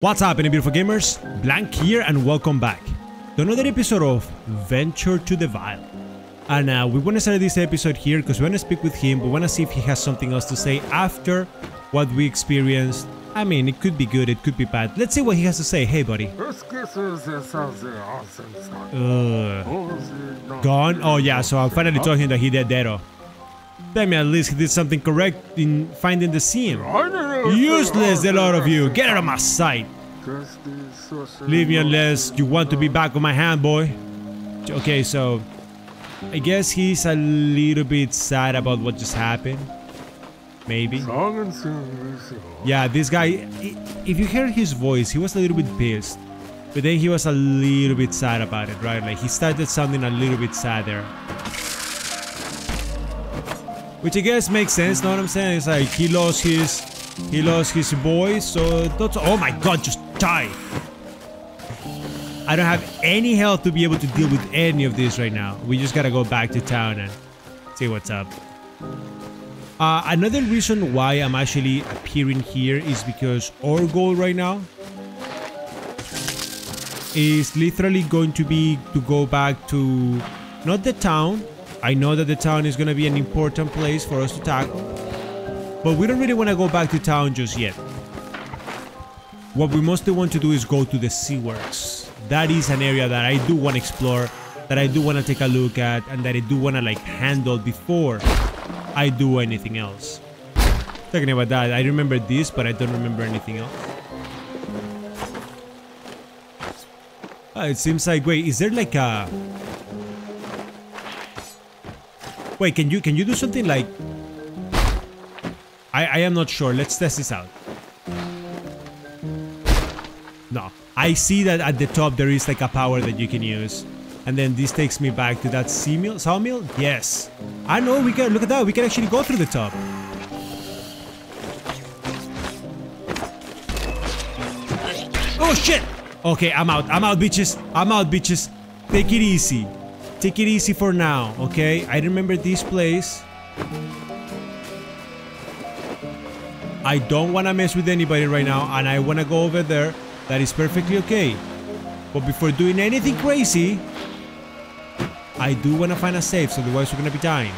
What's happening beautiful gamers? Blank here and welcome back to another episode of Venture to the Vile. And uh, we want to start this episode here because we want to speak with him, we want to see if he has something else to say after what we experienced. I mean, it could be good, it could be bad. Let's see what he has to say. Hey buddy. Uh, gone? Oh yeah, so I finally told him that he did that. Oh. Tell at least he did something correct in finding the scene. Useless, a lot of you. Get out of my sight. Leave me unless you want to be back on my hand, boy. Okay, so I guess he's a little bit sad about what just happened. Maybe. Yeah, this guy, if you heard his voice, he was a little bit pissed. But then he was a little bit sad about it, right? Like he started sounding a little bit sadder. Which I guess makes sense, know what I'm saying? It's like he lost his he lost his boy, so that's oh my god, just die. I don't have any health to be able to deal with any of this right now. We just gotta go back to town and see what's up. Uh, another reason why I'm actually appearing here is because our goal right now is literally going to be to go back to not the town I know that the town is going to be an important place for us to tackle, but we don't really want to go back to town just yet. What we mostly want to do is go to the Seaworks. That is an area that I do want to explore, that I do want to take a look at, and that I do want to like handle before I do anything else. Talking about that, I remember this, but I don't remember anything else. Uh, it seems like, wait, is there like a Wait, can you can you do something like... I, I am not sure. Let's test this out. No. I see that at the top there is like a power that you can use. And then this takes me back to that sawmill. Sawmill? Yes. Ah, I know, we can, look at that. We can actually go through the top. Oh shit! Okay, I'm out. I'm out, bitches. I'm out, bitches. Take it easy. Take it easy for now, okay? I remember this place. I don't want to mess with anybody right now, and I want to go over there. That is perfectly okay. But before doing anything crazy, I do want to find a safe, so otherwise we're going to be dying.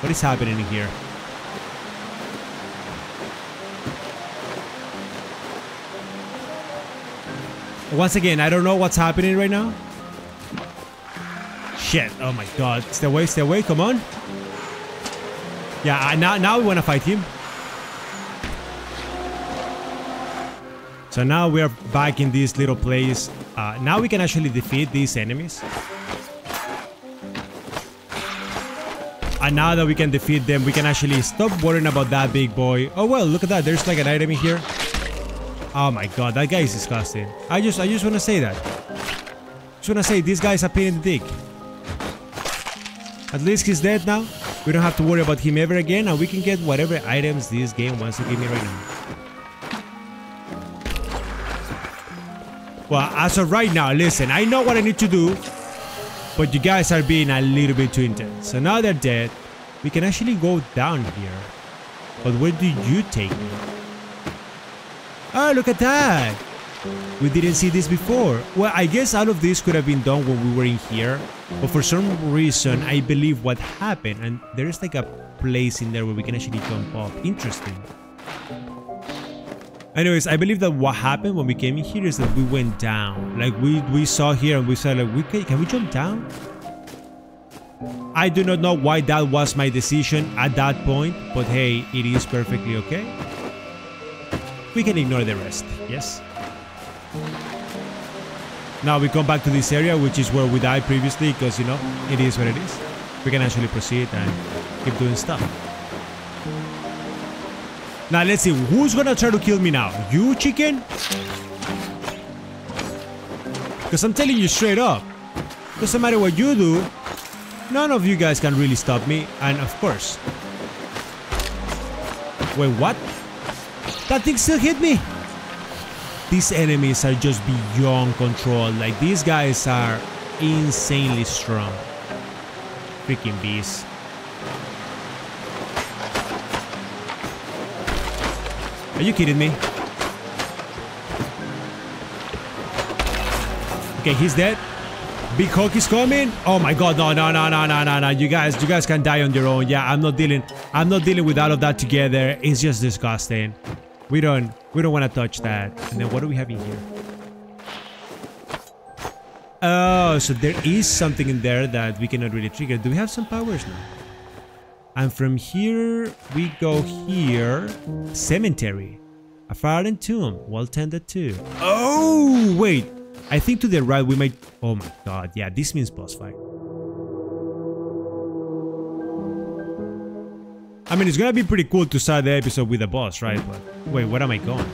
What is happening here? Once again, I don't know what's happening right now. Shit. Oh my god. Stay away, stay away. Come on. Yeah, now, now we want to fight him. So now we are back in this little place. Uh, now we can actually defeat these enemies. And now that we can defeat them, we can actually stop worrying about that big boy. Oh well, look at that. There's like an item in here. Oh my god, that guy is disgusting. I just I just wanna say that. Just wanna say this guy's a pain in the dick. At least he's dead now. We don't have to worry about him ever again and we can get whatever items this game wants to give me right now. Well, as of right now, listen, I know what I need to do, but you guys are being a little bit too intense. So now they're dead, we can actually go down here. But where do you take me? Oh, look at that! We didn't see this before. Well, I guess all of this could have been done when we were in here. But for some reason, I believe what happened. And there's like a place in there where we can actually jump up. Interesting. Anyways, I believe that what happened when we came in here is that we went down. Like we, we saw here and we said like, we can, can we jump down? I do not know why that was my decision at that point. But hey, it is perfectly okay we can ignore the rest, yes? Now we come back to this area, which is where we died previously, because, you know, it is what it is. We can actually proceed and keep doing stuff. Now, let's see, who's gonna try to kill me now? You, chicken? Because I'm telling you straight up, doesn't matter what you do, none of you guys can really stop me, and of course... Wait, what? That thing still hit me. These enemies are just beyond control. Like, these guys are insanely strong. Freaking beast. Are you kidding me? Okay, he's dead. Big Hulk is coming. Oh my god, no, no, no, no, no, no, no. You guys, you guys can die on your own. Yeah, I'm not dealing. I'm not dealing with all of that together. It's just disgusting. We don't, we don't want to touch that. And then what do we have in here? Oh, so there is something in there that we cannot really trigger. Do we have some powers now? And from here, we go here. Cemetery. A Farden tomb. Well tended too. Oh, wait. I think to the right we might... Oh my god, yeah, this means boss fight. I mean, it's gonna be pretty cool to start the episode with a boss, right? But wait, where am I going?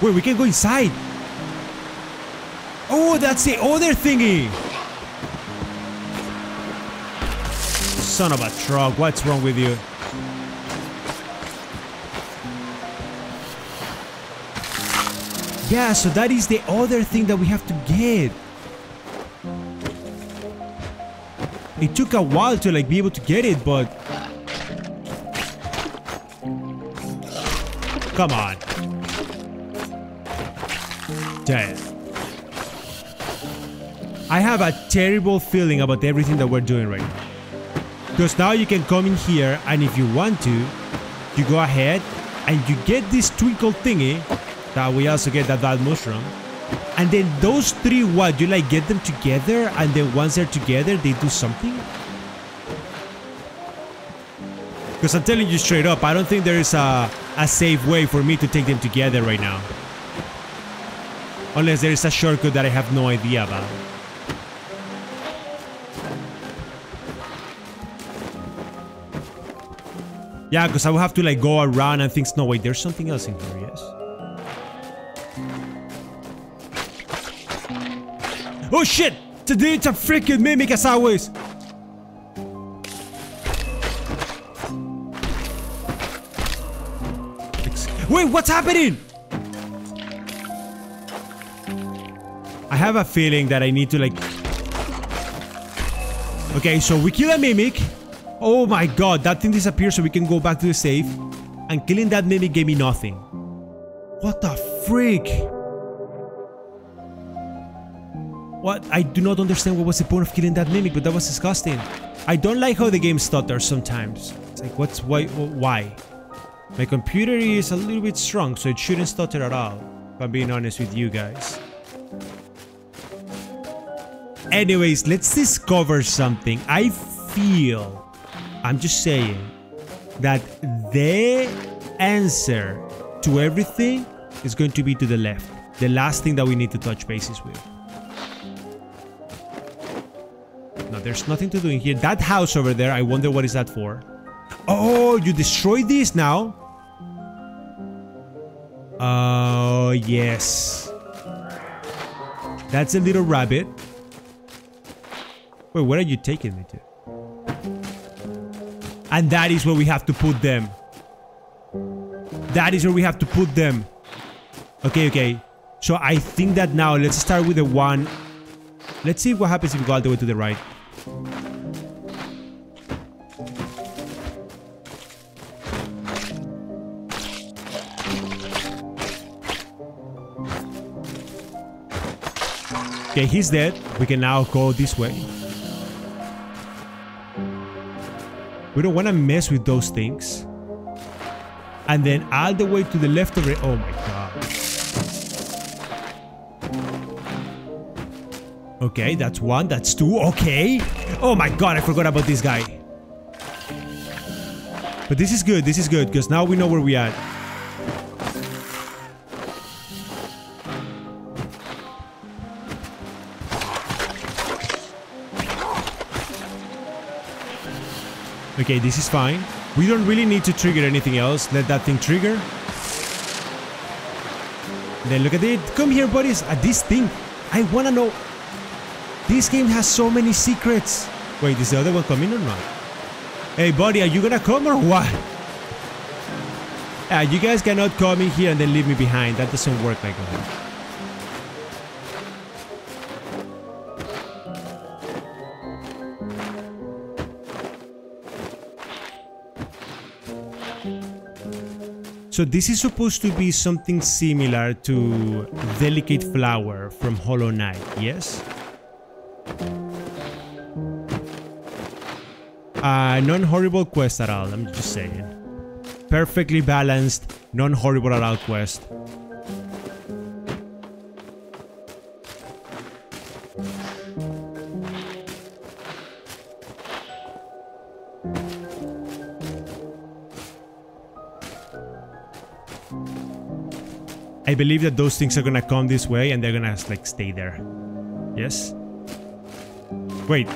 Wait, we can go inside! Oh, that's the other thingy! Son of a truck, what's wrong with you? Yeah, so that is the other thing that we have to get. It took a while to like be able to get it, but... Come on. Dead. I have a terrible feeling about everything that we're doing right now. Because now you can come in here and if you want to, you go ahead and you get this twinkle thingy that we also get that mushroom. And then those three, what? You like get them together and then once they're together, they do something? Because I'm telling you straight up, I don't think there is a, a safe way for me to take them together right now. Unless there is a shortcut that I have no idea about. Yeah, because I will have to like go around and think, no wait, there's something else in here, yes? Oh shit! Today it's a freaking mimic as always! Wait, what's happening? I have a feeling that I need to like... Okay, so we kill a mimic. Oh my god, that thing disappeared so we can go back to the safe. And killing that mimic gave me nothing. What the freak? What? I do not understand what was the point of killing that mimic, but that was disgusting. I don't like how the game stutters sometimes. It's like, what's why? Why? My computer is a little bit strong, so it shouldn't stutter at all. If I'm being honest with you guys. Anyways, let's discover something. I feel, I'm just saying, that the answer to everything is going to be to the left. The last thing that we need to touch bases with. There's nothing to do in here. That house over there, I wonder what is that for. Oh, you destroyed this now? Oh, yes. That's a little rabbit. Wait, where are you taking me to? And that is where we have to put them. That is where we have to put them. Okay, okay. So I think that now, let's start with the one. Let's see what happens if we go all the way to the right. Okay, he's dead. We can now go this way. We don't want to mess with those things. And then all the way to the left of it. Oh my god. Okay, that's one, that's two, okay. Oh my god, I forgot about this guy. But this is good, this is good, because now we know where we are. Okay, this is fine. We don't really need to trigger anything else. Let that thing trigger. Then look at it. Come here, buddies. At this thing. I wanna know. This game has so many secrets. Wait, is the other one coming or not? Hey, buddy, are you gonna come or what? Ah, you guys cannot come in here and then leave me behind. That doesn't work like that. So this is supposed to be something similar to Delicate Flower from Hollow Knight, yes? Uh, non-horrible quest at all, I'm just saying. Perfectly balanced, non-horrible at all quest. I believe that those things are gonna come this way and they're gonna like stay there. Yes? Wait,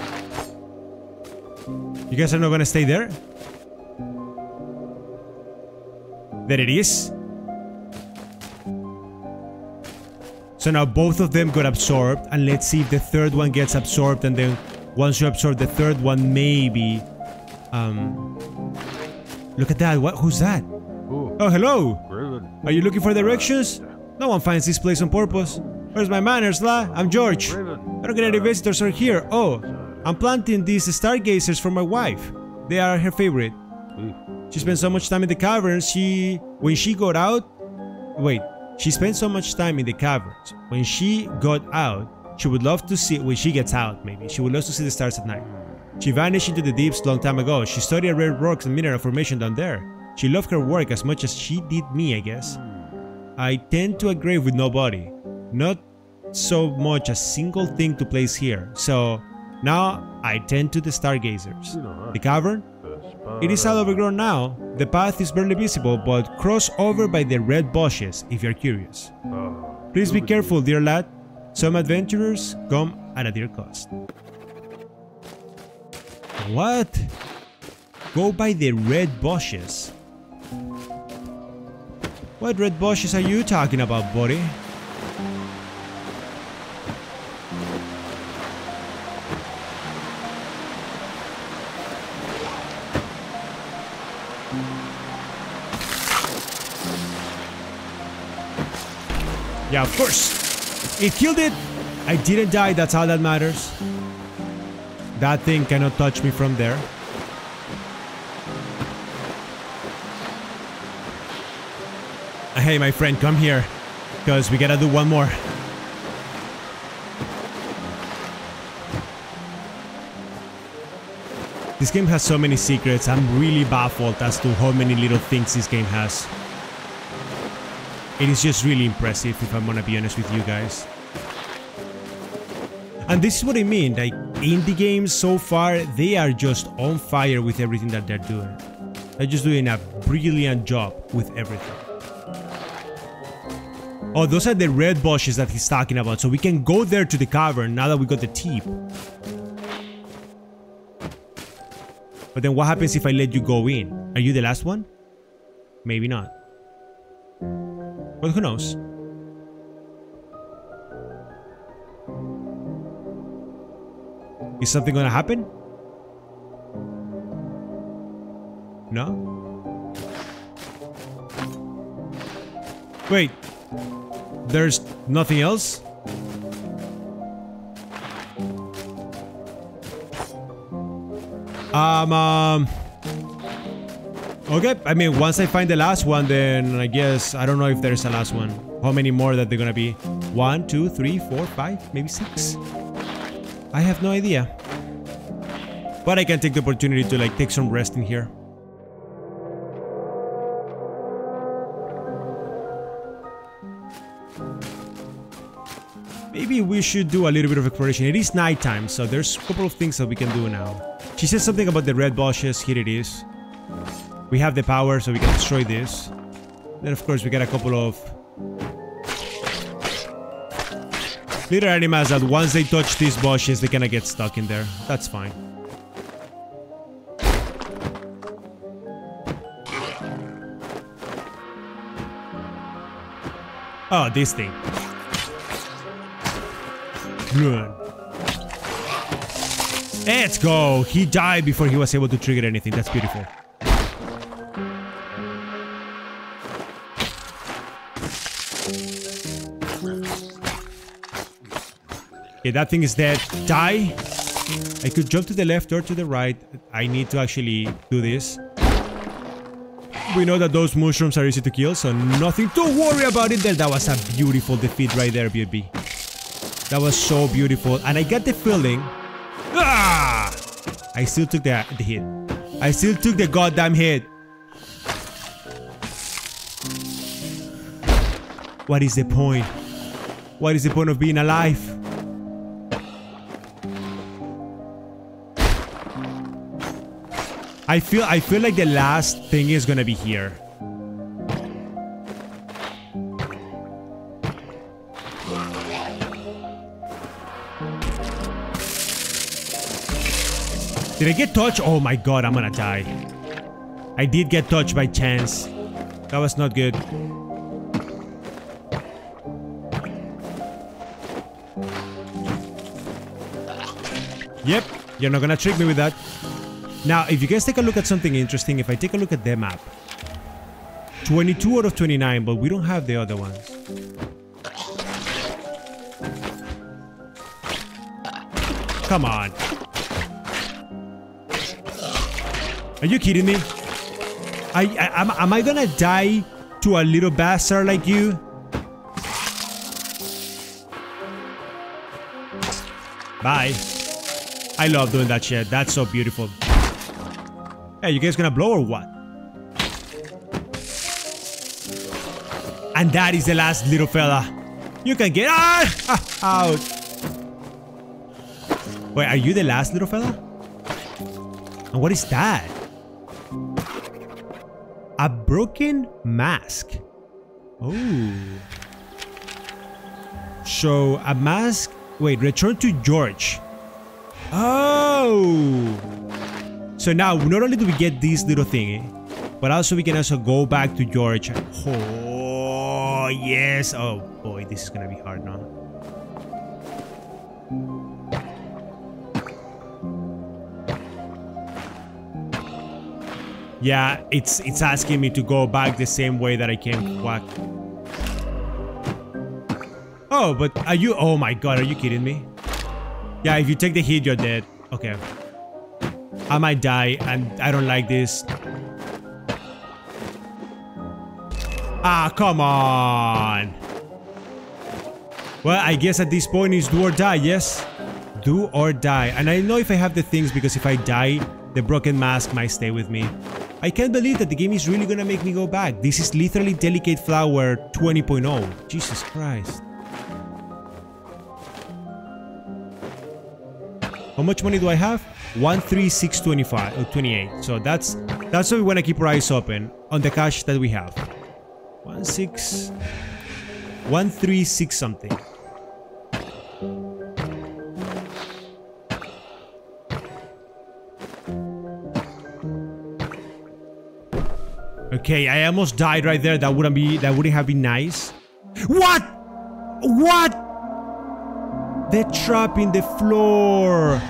you guys are not gonna stay there? There it is. So now both of them got absorbed and let's see if the third one gets absorbed and then once you absorb the third one maybe um Look at that. What who's that? Ooh, Oh, hello. Are you looking for directions? No one finds this place on purpose. Where's my manners, la? I'm George. I don't get any visitors are here. Oh, I'm planting these stargazers for my wife. They are her favorite. She spent so much time in the caverns, she... When she got out... Wait. She spent so much time in the caverns. When she got out, she would love to see... When she gets out, maybe. She would love to see the stars at night. She vanished into the deeps long time ago. She studied rare rocks and mineral formation down there. She loved her work as much as she did me, I guess. I tend to agree with nobody. Not so much a single thing to place here. So now I tend to the stargazers. The cavern? It is all overgrown now. The path is barely visible, but cross over by the red bushes if you're curious. Please be careful, dear lad. Some adventurers come at a dear cost. What? Go by the red bushes. What red bushes are you talking about, buddy? Yeah, of course. It killed it. I didn't die, that's all that matters. That thing cannot touch me from there. Hey, my friend, come here. Because we gotta do one more. This game has so many secrets. I'm really baffled as to how many little things this game has. It is just really impressive, if I'm gonna be honest with you guys. And this is what I mean, like, indie games so far, they are just on fire with everything that they're doing. They're just doing a brilliant job with everything. Oh, those are the red bushes that he's talking about, so we can go there to the cavern now that we got the tip. But then what happens if I let you go in? Are you the last one? Maybe not. But who knows? Is something gonna happen? No? Wait. There's nothing else? Um, um... Okay, I mean, once I find the last one, then I guess, I don't know if there's a last one. How many more that they're gonna be? One, two, three, four, five, maybe six? I have no idea. But I can take the opportunity to like take some rest in here. Maybe we should do a little bit of exploration. It is nighttime, so there's a couple of things that we can do now. She said something about the red bushes. Here it is. We have the power, so we can destroy this. Then, of course, we get a couple of little animals that once they touch these bushes, they gonna get stuck in there. That's fine. Oh, this thing. Good. Let's go. He died before he was able to trigger anything. That's beautiful. Okay, that thing is dead. Die. I could jump to the left or to the right. I need to actually do this. We know that those mushrooms are easy to kill, so nothing to worry about it there. That was a beautiful defeat right there, BB. That was so beautiful. And I get the feeling... Ah! I still took the, the hit. I still took the goddamn hit. What is the point? What is the point of being alive? I feel I feel like the last thing is gonna be here. Did I get touched? Oh my god, I'm gonna die. I did get touched by chance. That was not good. Yep, you're not gonna trick me with that. Now, if you guys take a look at something interesting, if I take a look at the map, 22 out of 29, but we don't have the other ones. Come on. Are you kidding me? I, I am, am I gonna die to a little bastard like you? Bye. I love doing that shit. That's so beautiful. Hey, you guys gonna blow or what? And that is the last little fella. You can get ah, out. Wait, are you the last little fella? And what is that? A broken mask. Oh. So a mask. Wait, return to George. Oh. So now, not only do we get this little thingy, but also we can also go back to George. Oh, yes. Oh, boy, this is going to be hard now. Yeah, it's it's asking me to go back the same way that I came back. Oh, but are you- Oh my god, are you kidding me? Yeah, if you take the hit, you're dead. Okay. I might die, and I don't like this. Ah, come on! Well, I guess at this point it's do or die, yes? Do or die. And I know if I have the things because if I die, the broken mask might stay with me. I can't believe that the game is really gonna make me go back. This is literally Delicate Flower 20.0. Jesus Christ. How much money do I have? 13625 or 28. So that's that's why we want to keep our eyes open on the cash that we have. 16 136 something. Okay, I almost died right there. That wouldn't be that wouldn't have been nice. What? What? The trap in the floor.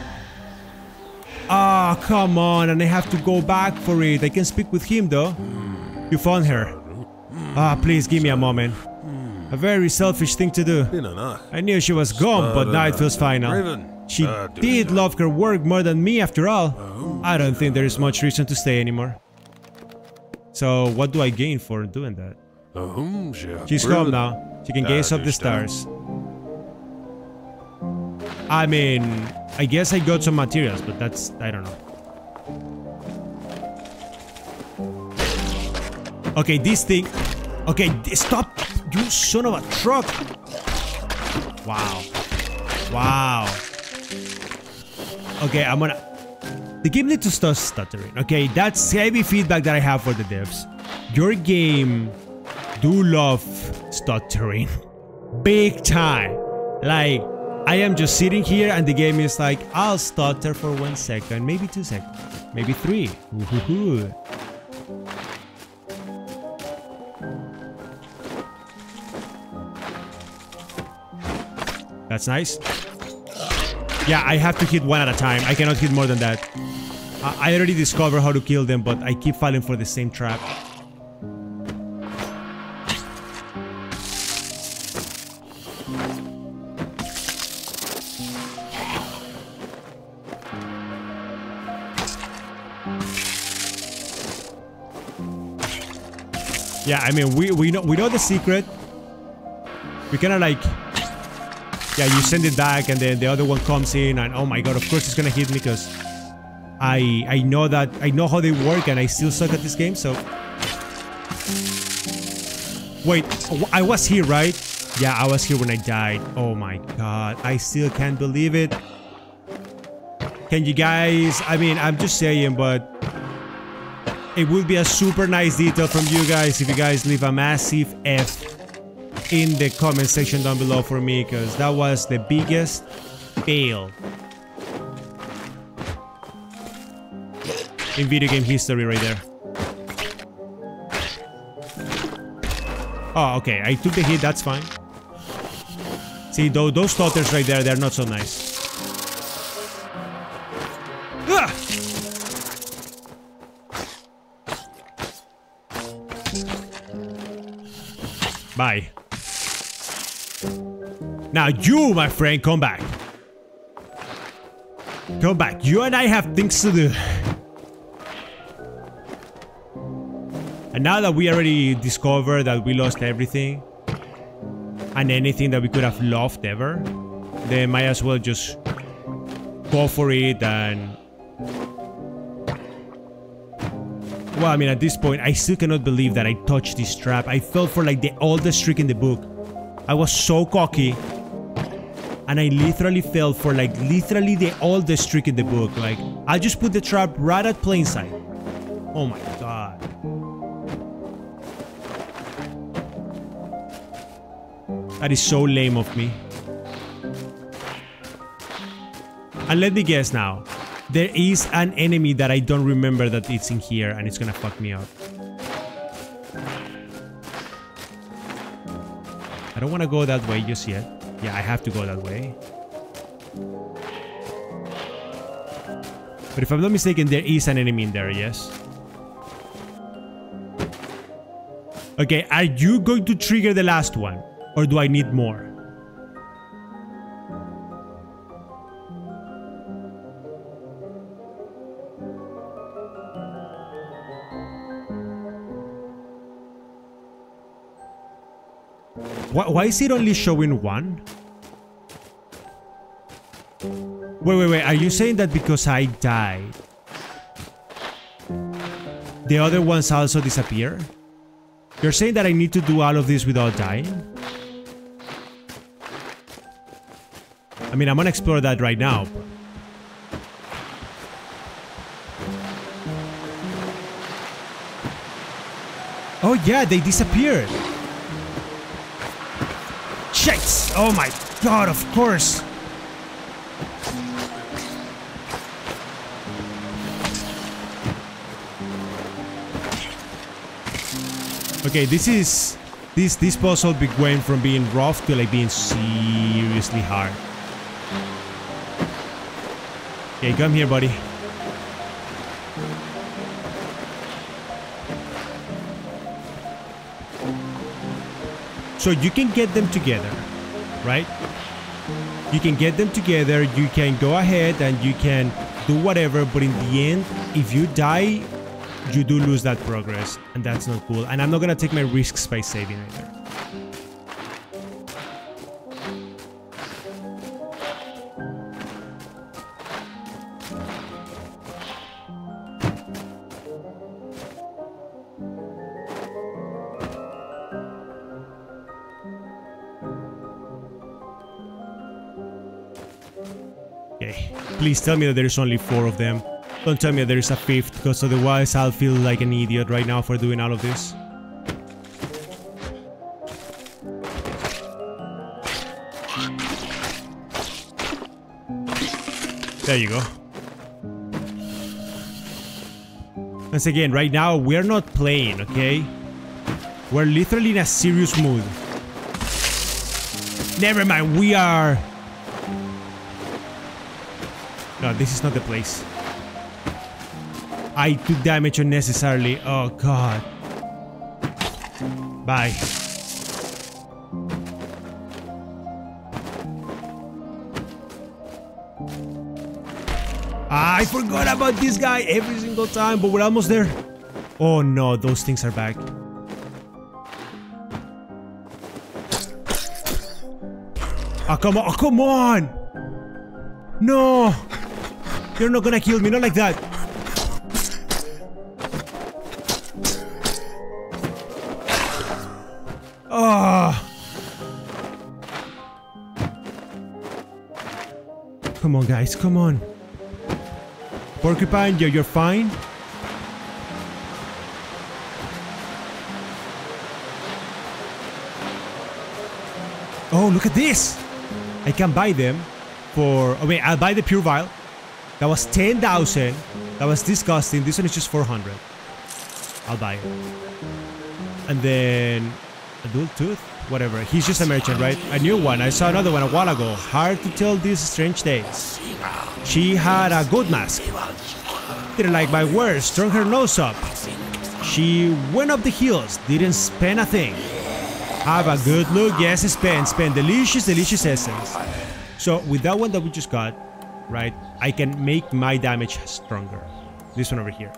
Ah, come on, and I have to go back for it. I can speak with him though. You found her. Ah, please give me a moment. A very selfish thing to do. I knew she was gone, but now it feels final. She did love her work more than me after all. I don't think there is much reason to stay anymore. So, what do I gain for doing that? She's home now. She can gaze up the stars. I mean, I guess I got some materials, but that's, I don't know. Okay, this thing... Okay, stop! You son of a truck! Wow. Wow. Okay, I'm gonna... The game needs to start stuttering. Okay, that's heavy feedback that I have for the devs. Your game do love stuttering. Big time. Like, I am just sitting here and the game is like, I'll stutter for one second, maybe two seconds, maybe three. Ooh, That's nice. Yeah, I have to hit one at a time. I cannot hit more than that. I already discovered how to kill them, but I keep falling for the same trap. Yeah, I mean, we, we know we know the secret. We kind of like... Yeah, you send it back and then the other one comes in and oh my god, of course it's gonna hit me because I I know that I know how they work and I still suck at this game, so Wait, I was here, right? Yeah, I was here when I died. Oh my god, I still can't believe it. Can you guys, I mean, I'm just saying, but it would be a super nice detail from you guys if you guys leave a massive F in the comment section down below for me because that was the biggest fail in video game history right there. Oh, okay. I took the hit. That's fine. See, though, those totters right there, they're not so nice. Ah! Bye. Now you, my friend, come back. Come back. You and I have things to do. And now that we already discovered that we lost everything and anything that we could have loved ever, then might as well just go for it and Well, I mean, at this point, I still cannot believe that I touched this trap. I fell for like the oldest trick in the book. I was so cocky. And I literally fell for like literally the oldest trick in the book. Like, I just put the trap right at plain sight. Oh my god. That is so lame of me. And let me guess now. There is an enemy that I don't remember that it's in here and it's gonna fuck me up. I don't want to go that way just yet. Yeah, I have to go that way. But if I'm not mistaken, there is an enemy in there, yes? Okay, are you going to trigger the last one? Or do I need more? Why, why is it only showing one? Wait, wait, wait. Are you saying that because I died, the other ones also disappear? You're saying that I need to do all of this without dying? I mean, I'm gonna explore that right now. Oh yeah, they disappeared. Shit! Oh my god, of course! Okay, this is... This, this puzzle went from being rough to like being seriously hard. Okay, come here, buddy. So you can get them together, right? You can get them together, you can go ahead and you can do whatever, but in the end, if you die, you do lose that progress, and that's not cool. And I'm not gonna take my risks by saving either. Please tell me that there's only four of them. Don't tell me that there's a fifth, because otherwise I'll feel like an idiot right now for doing all of this. There you go. Once again, right now, we're not playing, okay? We're literally in a serious mood. Never mind, we are god, this is not the place. I took damage unnecessarily. Oh god. Bye. I forgot about this guy every single time, but we're almost there. Oh no, those things are back. Oh, come on. Oh, come on. No. You're not gonna kill me. Not like that. Oh. Come on, guys. Come on. Porcupine, you're, you're fine. Oh, look at this! I can buy them for... Oh, wait, I'll buy the Pure Vial. That was 10,000. That was disgusting. This one is just 400. I'll buy it. And then... A dual tooth? Whatever. He's just a merchant, right? A new one. I saw another one a while ago. Hard to tell these strange days. She had a good mask. Didn't like my words. Turned her nose up. She went up the hills. Didn't spend a thing. Have a good look. Yes, spend. Spend delicious, delicious essence. So with that one that we just got, right, I can make my damage stronger. This one over here.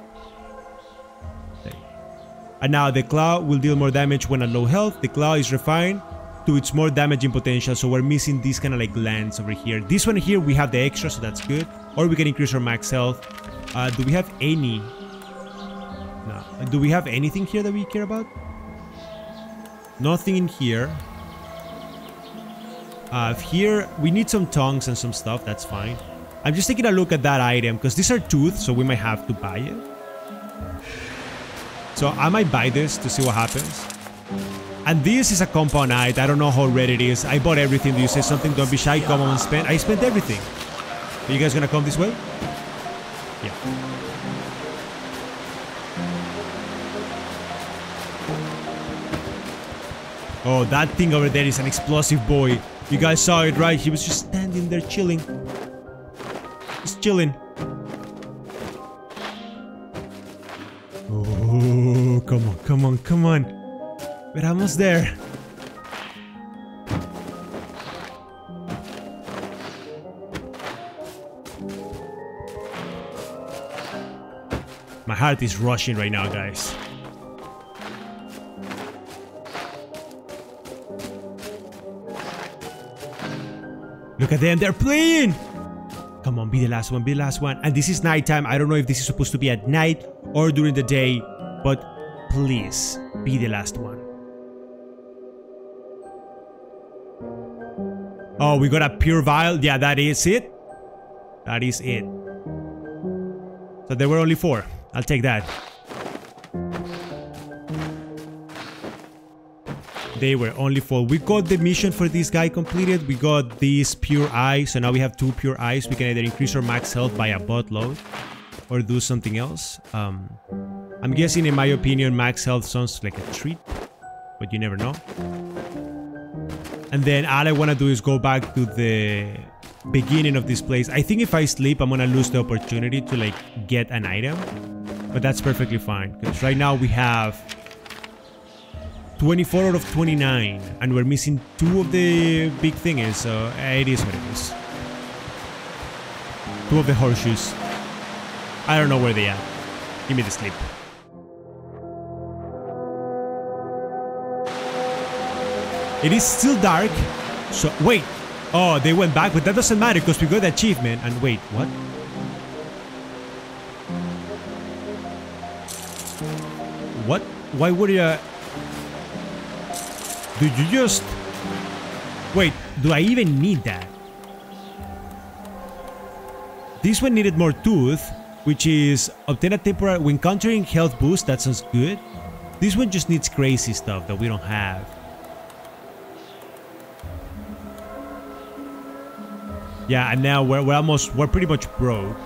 And now the claw will deal more damage when at low health. The claw is refined to its more damaging potential, so we're missing these kind of like lands over here. This one here, we have the extra, so that's good. Or we can increase our max health. Uh, do we have any? No. Do we have anything here that we care about? Nothing in here. Uh, here, we need some tongues and some stuff, that's fine. I'm just taking a look at that item, because these are tooth, so we might have to buy it. So I might buy this to see what happens. And this is a compound. I don't know how rare it is. I bought everything. Do you say something? Don't be shy. Come on spend. I spent everything. Are you guys gonna come this way? Yeah. Oh, that thing over there is an explosive boy. You guys saw it, right? He was just standing there chilling. Chilling. Oh, come on, come on, come on. We're almost there. My heart is rushing right now, guys. Look at them, they're playing! Come on, be the last one, be the last one. And this is nighttime. I don't know if this is supposed to be at night or during the day, but please be the last one. Oh, we got a pure vial. Yeah, that is it. That is it. So there were only four. I'll take that. They were only four. We got the mission for this guy completed. We got this pure eye. So now we have two pure eyes. We can either increase our max health by a buttload or do something else. Um, I'm guessing, in my opinion, max health sounds like a treat, but you never know. And then all I want to do is go back to the beginning of this place. I think if I sleep, I'm going to lose the opportunity to like get an item, but that's perfectly fine because right now we have 24 out of 29 and we're missing two of the big things, so it is what it is. Two of the horseshoes. I don't know where they are. Give me the sleep. It is still dark. So, wait. Oh, they went back, but that doesn't matter because we got the achievement. And wait, what? What? Why would you... Did you just... Wait, do I even need that? This one needed more tooth, which is obtain a temporary... When countering health boost, that sounds good. This one just needs crazy stuff that we don't have. Yeah, and now we're, we're almost, we're pretty much broke.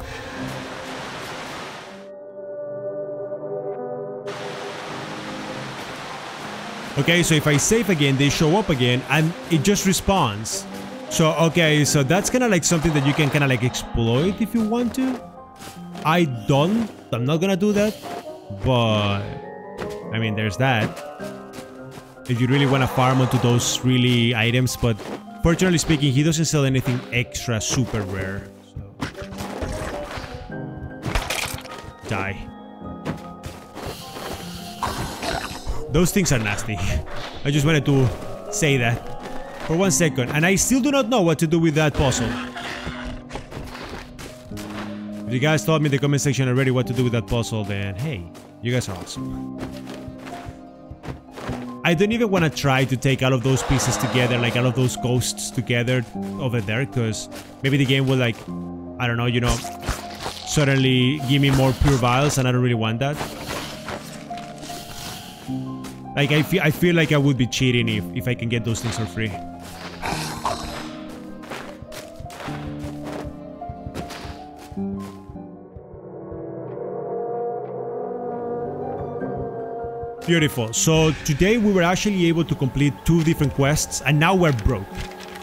Okay, so if I save again, they show up again, and it just responds. So, okay, so that's kind of like something that you can kind of like exploit if you want to. I don't, I'm not gonna do that, but, I mean, there's that. If you really want to farm onto those really items, but Fortunately speaking, he doesn't sell anything extra super rare. So. Die. Those things are nasty. I just wanted to say that. for one second, and I still do not know what to do with that puzzle. If you guys told me in the comment section already what to do with that puzzle, then hey, you guys are awesome. I don't even want to try to take all of those pieces together, like all of those ghosts together over there, because maybe the game will like, I don't know, you know, suddenly give me more pure vials, and I don't really want that. Like, I feel, I feel like I would be cheating if, if I can get those things for free. Beautiful. So today we were actually able to complete two different quests and now we're broke.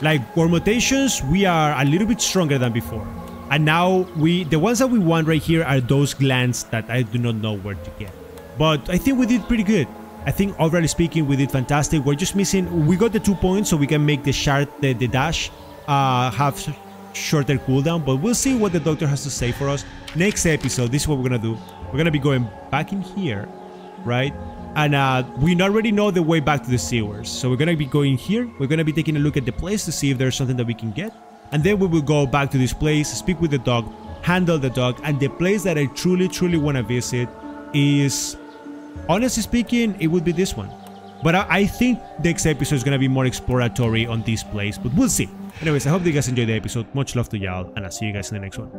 Like for mutations, we are a little bit stronger than before. And now we, the ones that we want right here are those glands that I do not know where to get. But I think we did pretty good. I think overall speaking, we did fantastic. We're just missing, we got the two points so we can make the shard, the, the dash, uh, have shorter cooldown. But we'll see what the doctor has to say for us. Next episode, this is what we're gonna do. We're gonna be going back in here, right? and uh, we already know the way back to the sewers. So we're gonna be going here, we're gonna be taking a look at the place to see if there's something that we can get, and then we will go back to this place, speak with the dog, handle the dog, and the place that I truly, truly want to visit is, honestly speaking, it would be this one. But I, I think next episode is gonna be more exploratory on this place, but we'll see. Anyways, I hope you guys enjoyed the episode, much love to y'all, and I'll see you guys in the next one.